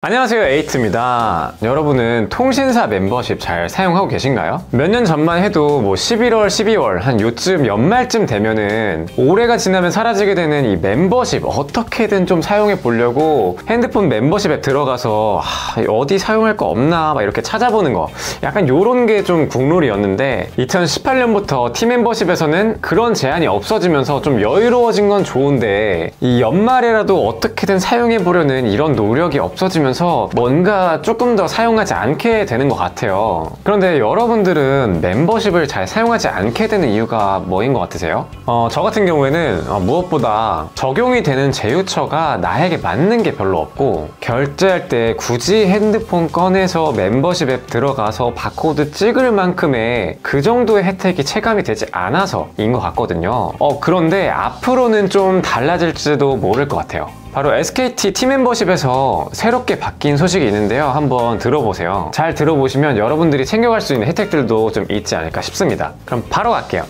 안녕하세요 에이트입니다 여러분은 통신사 멤버십 잘 사용하고 계신가요? 몇 년 전만 해도 뭐 11월 12월 한 요쯤 연말쯤 되면은 올해가 지나면 사라지게 되는 이 멤버십 어떻게든 좀 사용해 보려고 핸드폰 멤버십 에 들어가서 아, 어디 사용할 거 없나 막 이렇게 찾아보는 거 약간 요런 게 좀 국룰이었는데 2018년부터 팀 멤버십에서는 그런 제한이 없어지면서 좀 여유로워진 건 좋은데 이 연말에라도 어떻게든 사용해 보려는 이런 노력이 없어지면 하면서 뭔가 조금 더 사용하지 않게 되는 것 같아요. 그런데 여러분들은 멤버십을 잘 사용하지 않게 되는 이유가 뭐인 것 같으세요? 어, 저 같은 경우에는 어, 무엇보다 적용이 되는 제휴처가 나에게 맞는 게 별로 없고 결제할 때 굳이 핸드폰 꺼내서 멤버십 앱 들어가서 바코드 찍을 만큼의 그 정도의 혜택이 체감이 되지 않아서인 것 같거든요. 어, 그런데 앞으로는 좀 달라질지도 모를 것 같아요. 바로 SKT 팀 멤버십에서 새롭게 바뀐 소식이 있는데요. 한번 들어보세요. 잘 들어보시면 여러분들이 챙겨갈 수 있는 혜택들도 좀 있지 않을까 싶습니다. 그럼 바로 갈게요.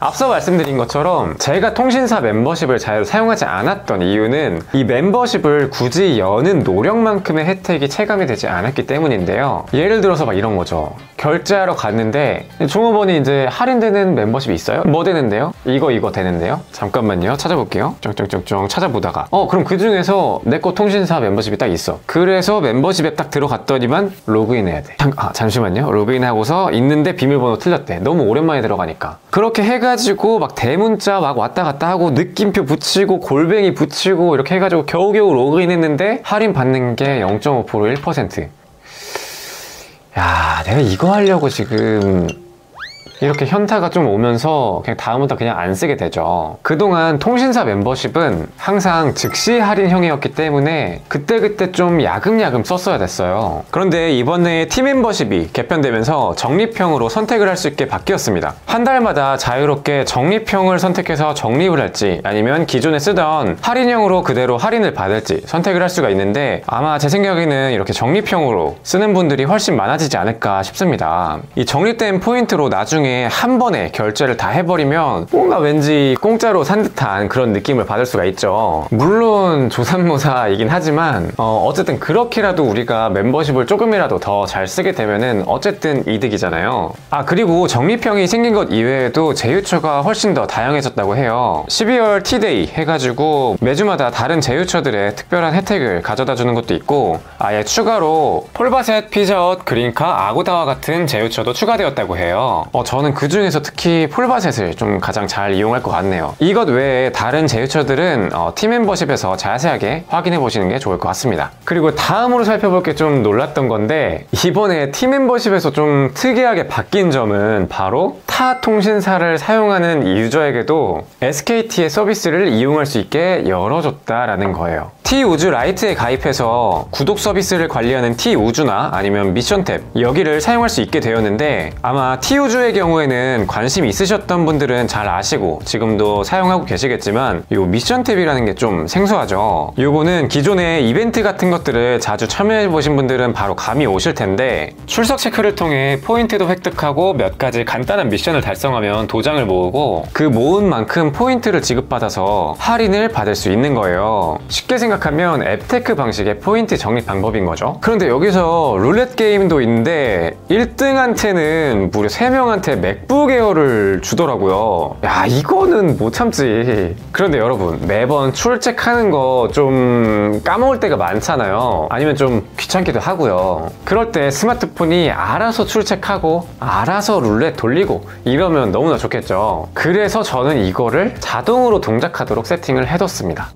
앞서 말씀드린 것처럼 제가 통신사 멤버십을 잘 사용하지 않았던 이유는 이 멤버십을 굳이 여는 노력만큼의 혜택이 체감이 되지 않았기 때문인데요. 예를 들어서 막 이런 거죠. 결제하러 갔는데 종업원이 이제 할인되는 멤버십이 있어요? 뭐 되는데요? 이거 이거 되는데요? 잠깐만요. 찾아볼게요. 쫑쫑쫑쫑 찾아보다가 어 그럼 그 중에서 내 거 통신사 멤버십이 딱 있어. 그래서 멤버십에 딱 들어갔더니만 로그인해야 돼. 잠, 아 잠시만요. 로그인하고서 있는데 비밀번호 틀렸대. 너무 오랜만에 들어가니까. 그렇게 해가지고 막 대문자 막 왔다 갔다 하고 느낌표 붙이고 골뱅이 붙이고 이렇게 해가지고 겨우겨우 로그인했는데 할인 받는 게 0.5% 1%. 야, 내가 이거 하려고 지금 이렇게 현타가 좀 오면서 그냥 다음부터 그냥 안 쓰게 되죠. 그동안 통신사 멤버십은 항상 즉시 할인형이었기 때문에 그때그때 좀 야금야금 썼어야 됐어요. 그런데 이번에 팀 멤버십이 개편되면서 적립형으로 선택을 할 수 있게 바뀌었습니다. 한 달마다 자유롭게 적립형을 선택해서 적립을 할지 아니면 기존에 쓰던 할인형으로 그대로 할인을 받을지 선택을 할 수가 있는데 아마 제 생각에는 이렇게 적립형으로 쓰는 분들이 훨씬 많아지지 않을까 싶습니다. 이 적립된 포인트로 나중 에 한 번에 결제를 다 해버리면 뭔가 왠지 공짜로 산 듯한 그런 느낌을 받을 수가 있죠. 물론 조삼모사이긴 하지만 어, 쨌든 그렇게라도 우리가 멤버십을 조금이라도 더 잘 쓰게 되면은 어쨌든 이득이잖아요. 아 그리고 적립형이 생긴 것 이외에도 제휴처가 훨씬 더 다양해졌다고 해요. 12월 T데이 해가지고 매주마다 다른 제휴처들의 특별한 혜택을 가져다 주는 것도 있고 아예 추가로 폴바셋, 피자헛, 그린카, 아고다와 같은 제휴처도 추가되었다고 해요. 어, 저 저는 그 중에서 특히 폴바셋을 좀 가장 잘 이용할 것 같네요. 이것 외에 다른 제휴처들은 어, T 멤버십에서 자세하게 확인해 보시는 게 좋을 것 같습니다. 그리고 다음으로 살펴볼 게 좀 놀랐던 건데 이번에 T 멤버십에서 좀 특이하게 바뀐 점은 바로 타 통신사를 사용하는 유저에게도 SKT의 서비스를 이용할 수 있게 열어줬다라는 거예요. T우주 라이트에 가입해서 구독 서비스를 관리하는 T우주나 아니면 미션탭 여기를 사용할 수 있게 되었는데 아마 T우주의 경우에는 관심 있으셨던 분들은 잘 아시고 지금도 사용하고 계시겠지만 이 미션 탭이라는 게 좀 생소하죠 요거는 기존에 이벤트 같은 것들을 자주 참여해 보신 분들은 바로 감이 오실 텐데 출석 체크를 통해 포인트도 획득하고 몇 가지 간단한 미션을 달성하면 도장을 모으고 그 모은 만큼 포인트를 지급받아서 할인을 받을 수 있는 거예요 쉽게 생각 생각하면 앱테크 방식의 포인트 적립 방법인 거죠. 그런데 여기서 룰렛 게임도 있는데 1등한테는 무려 3명한테 맥북 에어를 주더라고요. 야, 이거는 못 참지. 그런데 여러분, 매번 출첵하는 거 좀 까먹을 때가 많잖아요. 아니면 좀 귀찮기도 하고요. 그럴 때 스마트폰이 알아서 출첵하고 알아서 룰렛 돌리고 이러면 너무나 좋겠죠. 그래서 저는 이거를 자동으로 동작하도록 세팅을 해뒀습니다.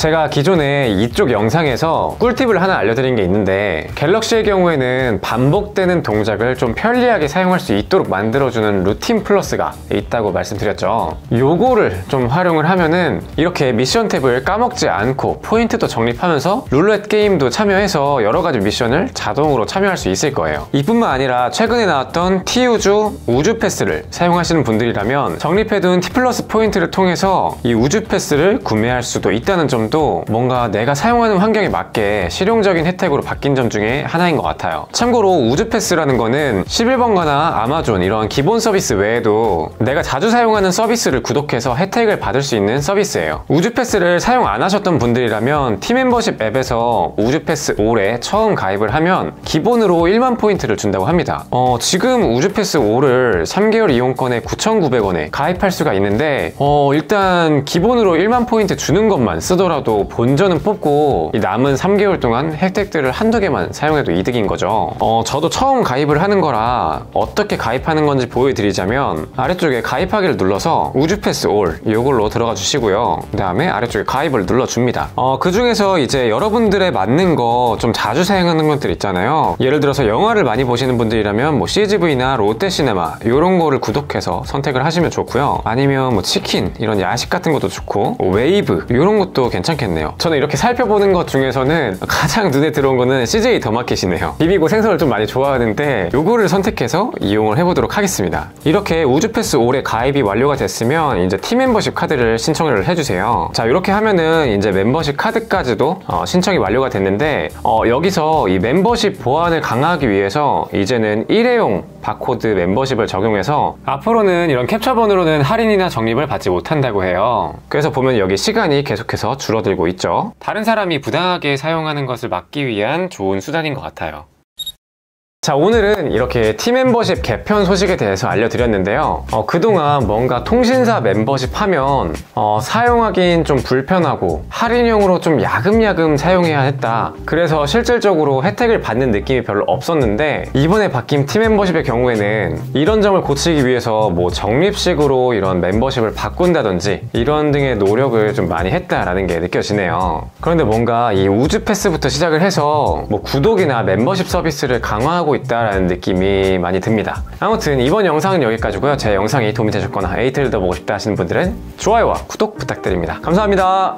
제가 기존에 이쪽 영상에서 꿀팁을 하나 알려드린 게 있는데 갤럭시의 경우에는 반복되는 동작을 좀 편리하게 사용할 수 있도록 만들어주는 루틴 플러스가 있다고 말씀드렸죠. 요거를 좀 활용을 하면은 이렇게 미션 탭을 까먹지 않고 포인트도 적립하면서 룰렛 게임도 참여해서 여러 가지 미션을 자동으로 참여할 수 있을 거예요. 이뿐만 아니라 최근에 나왔던 T우주 우주 패스를 사용하시는 분들이라면 적립해둔 T 플러스 포인트를 통해서 이 우주 패스를 구매할 수도 있다는 점 내용도 뭔가 내가 사용하는 환경에 맞게 실용적인 혜택으로 바뀐 점 중에 하나인 것 같아요. 참고로 우주패스라는 거는 11번가나 아마존 이런 기본 서비스 외에도 내가 자주 사용하는 서비스를 구독해서 혜택을 받을 수 있는 서비스예요. 우주패스를 사용 안 하셨던 분들이라면 T멤버십 앱에서 우주패스 all에 처음 가입을 하면 기본으로 1만 포인트를 준다고 합니다. 어, 지금 우주패스 all을 3개월 이용권에 9,900원에 가입할 수가 있는데 어, 일단 기본으로 1만 포인트 주는 것만 쓰더라도 본전은 뽑고 이 남은 3개월 동안 혜택들을 한두 개만 사용해도 이득인 거죠. 어, 저도 처음 가입을 하는 거라 어떻게 가입하는 건지 보여드리자면 아래쪽에 가입하기를 눌러서 우주패스 all 이걸로 들어가 주시고요. 그 다음에 아래쪽에 가입을 눌러줍니다. 어, 그 중에서 이제 여러분들의 맞는 거 좀 자주 사용하는 것들 있잖아요. 예를 들어서 영화를 많이 보시는 분들이라면 뭐 CGV나 롯데시네마 이런 거를 구독해서 선택을 하시면 좋고요. 아니면 뭐 치킨 이런 야식 같은 것도 좋고 뭐 웨이브 이런 것도 괜찮 겠네요. 저는 이렇게 살펴보는 것 중에서는 가장 눈에 들어온 거는 CJ 더마켓이네요. 비비고 생선을 좀 많이 좋아하는데 요거를 선택해서 이용을 해보도록 하겠습니다. 이렇게 우주패스 all에 가입이 완료가 됐으면 이제 T 멤버십 카드를 신청을 해주세요. 자 이렇게 하면은 이제 멤버십 카드까지도 어, 신청이 완료가 됐는데 어, 여기서 이 멤버십 보안을 강화하기 위해서 이제는 일회용 바코드 멤버십을 적용해서 앞으로는 이런 캡처번호로는 할인이나 적립을 받지 못한다고 해요. 그래서 보면 여기 시간이 계속해서 줄어들고 있죠. 다른 사람이 부당하게 사용하는 것을 막기 위한 좋은 수단인 것 같아요. 자 오늘은 이렇게 팀 멤버십 개편 소식에 대해서 알려드렸는데요. 어, 그동안 뭔가 통신사 멤버십 하면 어, 사용하긴 좀 불편하고 할인용으로 좀 야금야금 사용해야 했다. 그래서 실질적으로 혜택을 받는 느낌이 별로 없었는데 이번에 바뀐 팀 멤버십의 경우에는 이런 점을 고치기 위해서 뭐 적립식으로 이런 멤버십을 바꾼다든지 이런 등의 노력을 좀 많이 했다라는 게 느껴지네요. 그런데 뭔가 이 우주 패스부터 시작을 해서 뭐 구독이나 멤버십 서비스를 강화하고 하고 있다라는 느낌이 많이 듭니다. 아무튼 이번 영상은 여기까지고요. 제 영상이 도움이 되셨거나 에이트를 더 보고 싶다 하시는 분들은 좋아요와 구독 부탁드립니다. 감사합니다.